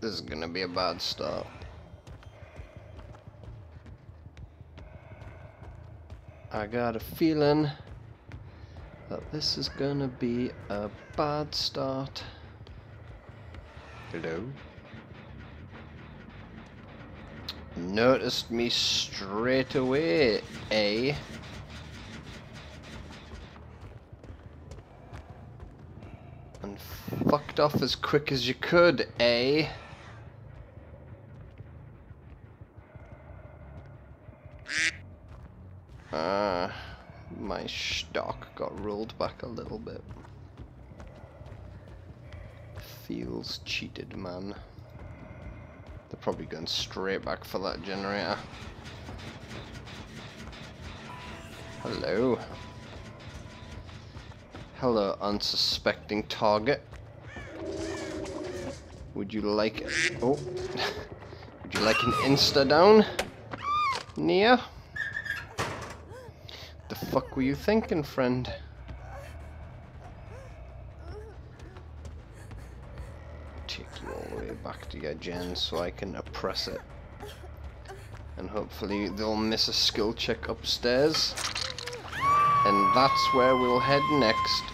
This is gonna be a bad start. I got a feeling that this is gonna be a bad start. Hello? Noticed me straight away, eh? And fucked off as quick as you could, eh? Ah, my stock got rolled back a little bit. Feels cheated, man. They're probably going straight back for that generator. Hello. Hello, unsuspecting target. Would you like... Oh. Would you like an insta down? Nia? Fuck were you thinking, friend? Take you all the way back to your gen so I can oppress it. And hopefully they'll miss a skill check upstairs. And that's where we'll head next.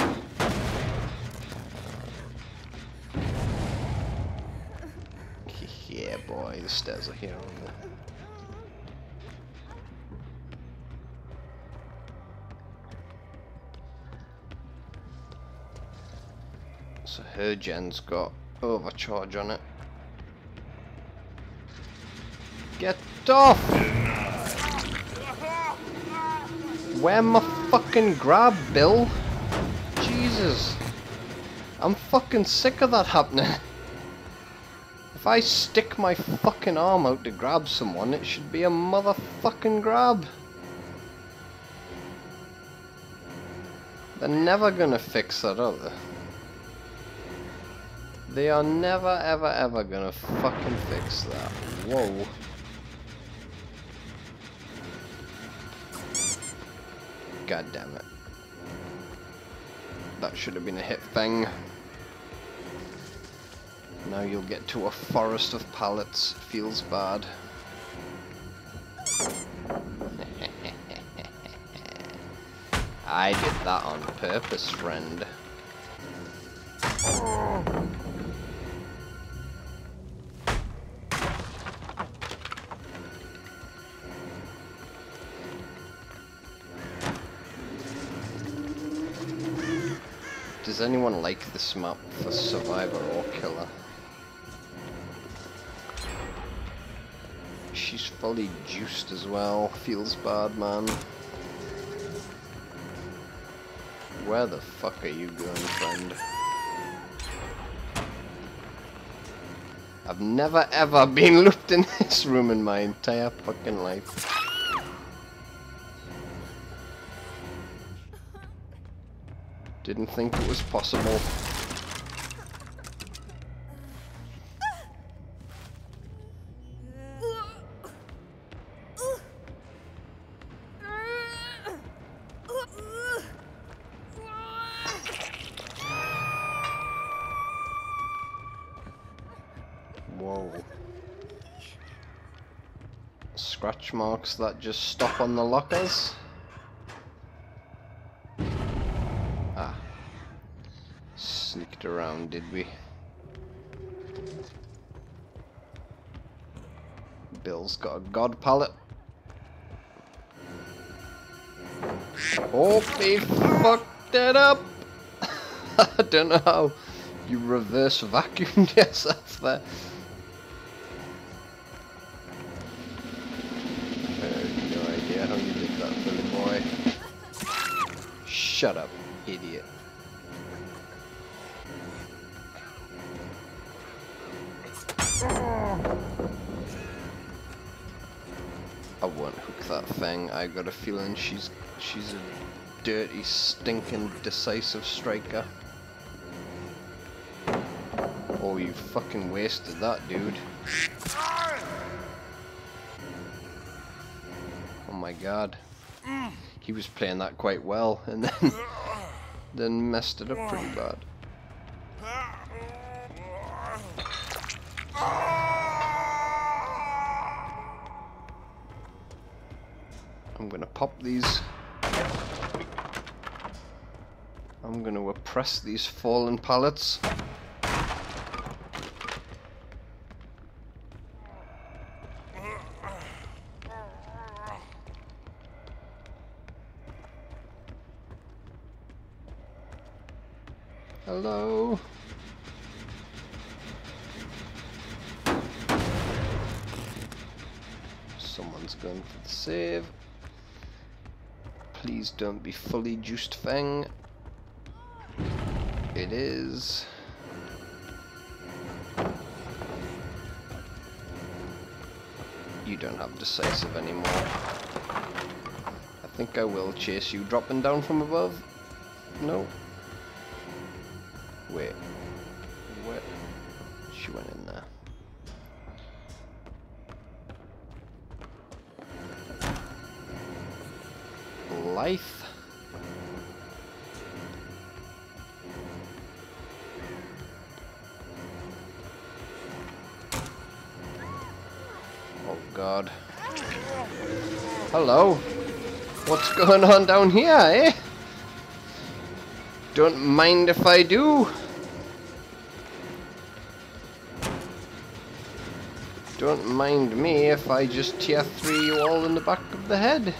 yeah, boy, the stairs are here So her gen's got overcharge on it. Get off! Where my fucking grab, Bill? Jesus. I'm fucking sick of that happening. If I stick my fucking arm out to grab someone, it should be a motherfucking grab. They're never gonna fix that, are they? They are never, ever, ever gonna fucking fix that. Whoa. God damn it. That should have been a hit thing. Now you'll get to a forest of pallets. Feels bad. I did that on purpose, friend. Anyone like this map for Survivor or Killer? She's fully juiced as well. Feels bad, man. Where the fuck are you going, friend? I've never ever been looped in this room in my entire fucking life. Didn't think it was possible. Scratch marks that just stop on the lockers? Around, did we? Bill's got a god pallet. Oh, he fucked it up! I don't know how you reverse vacuumed yourself there. Have uh, no idea how you did that, boy. Shut up, idiot. I won't hook that thing. I got a feeling she's she's a dirty, stinking, decisive striker. Oh, you fucking wasted that, dude. Oh my god. He was playing that quite well, and then then messed it up pretty bad. Pop these. I'm gonna oppress these fallen pallets. Hello? Someone's going for the save. Please don't be fully juiced Feng. It is. You don't have decisive anymore. I think I will chase you dropping down from above. No. Wait. Where? She went in there. Life. Oh god. Hello. What's going on down here, eh? Don't mind if I do. Don't mind me if I just tier 3 you all in the back of the head.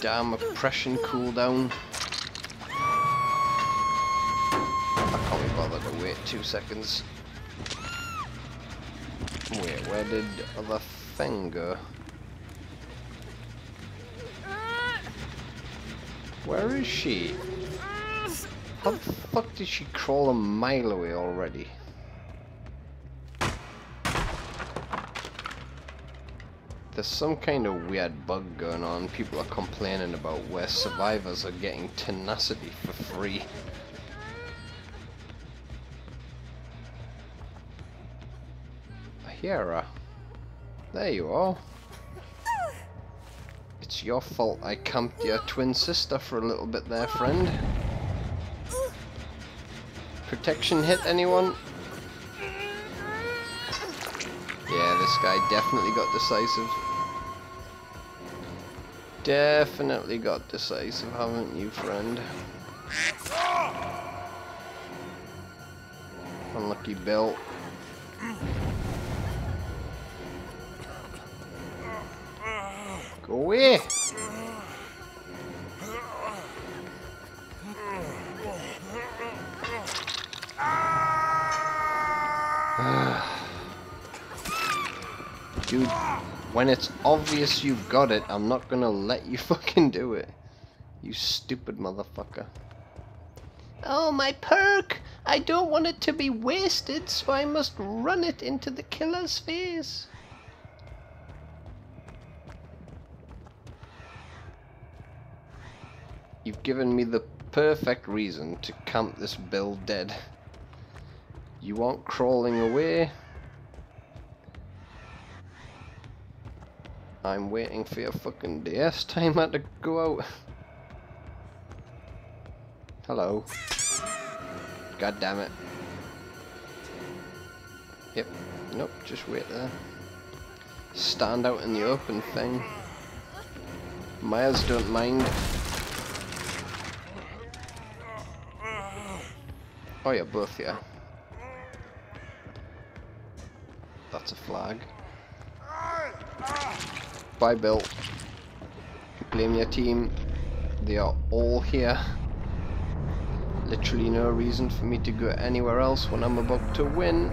Damn oppression cooldown. I can't be bothered to wait two seconds. Wait, where did the thing go? Where is she? How the fuck did she crawl a mile away already? There's some kind of weird bug going on. People are complaining about where survivors are getting tenacity for free. I hear her. There you are. It's your fault I camped your twin sister for a little bit there, friend. Protection hit anyone? Yeah, this guy definitely got decisive. Definitely got decisive, haven't you, friend? Unlucky Bill. Go away! Dude, when it's obvious you've got it, I'm not gonna let you fucking do it. You stupid motherfucker. Oh, my perk! I don't want it to be wasted, so I must run it into the killer's face. You've given me the perfect reason to camp this bill dead. You aren't crawling away. I'm waiting for your fucking DS timer to go out. Hello. God damn it. Yep. Nope, just wait there. Stand out in the open thing. Myers don't mind. Oh yeah, both yeah. That's a flag. Bye Bill. Blame your team. They are all here. Literally no reason for me to go anywhere else when I'm about to win.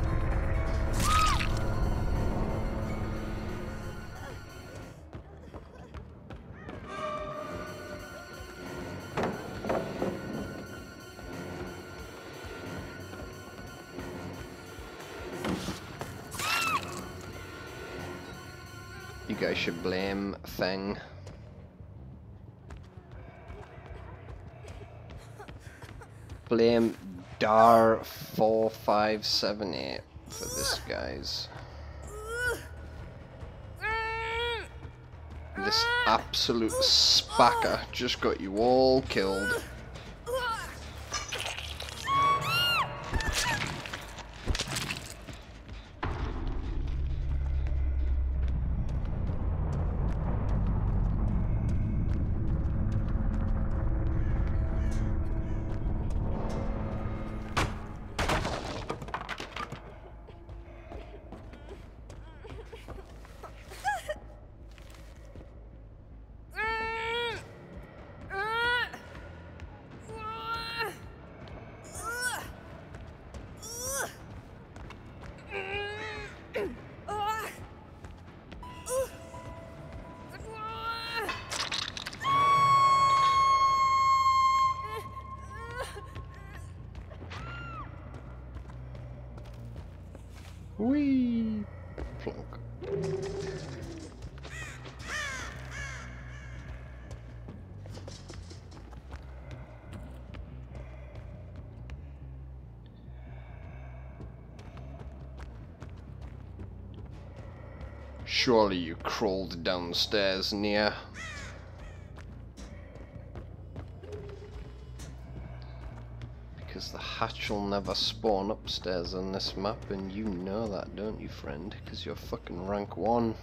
Guys should blame Thing. Blame Dar four five seven eight for this, guys. This absolute spacker just got you all killed. Whee! Plonk. Surely you crawled downstairs near. Because the hatch will never spawn upstairs on this map, and you know that, don't you, friend? Because you're fucking rank 1.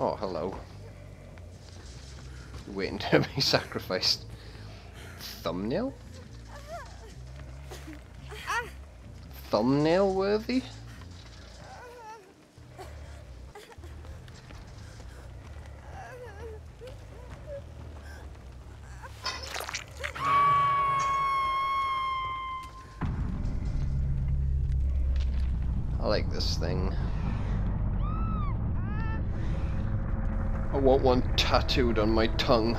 Oh, hello. Waiting to be sacrificed. Thumbnail? Thumbnail worthy? I like this thing. I want one tattooed on my tongue.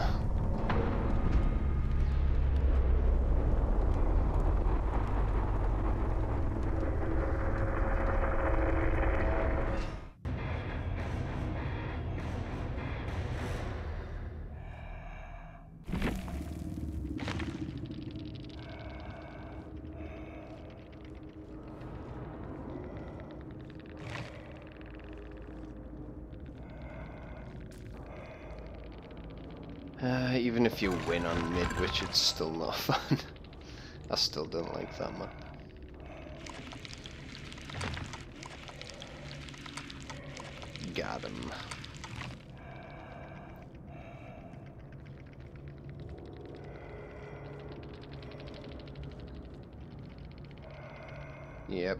Uh, even if you win on mid, Midwich, it's still not fun. I still don't like that map. Got him. Yep.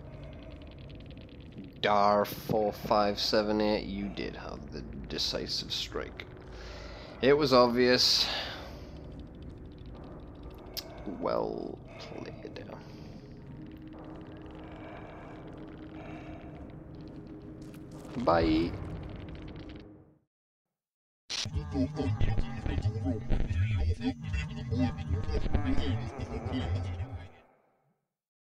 Dar 4578, you did have the decisive strike. It was obvious. Well played. Bye.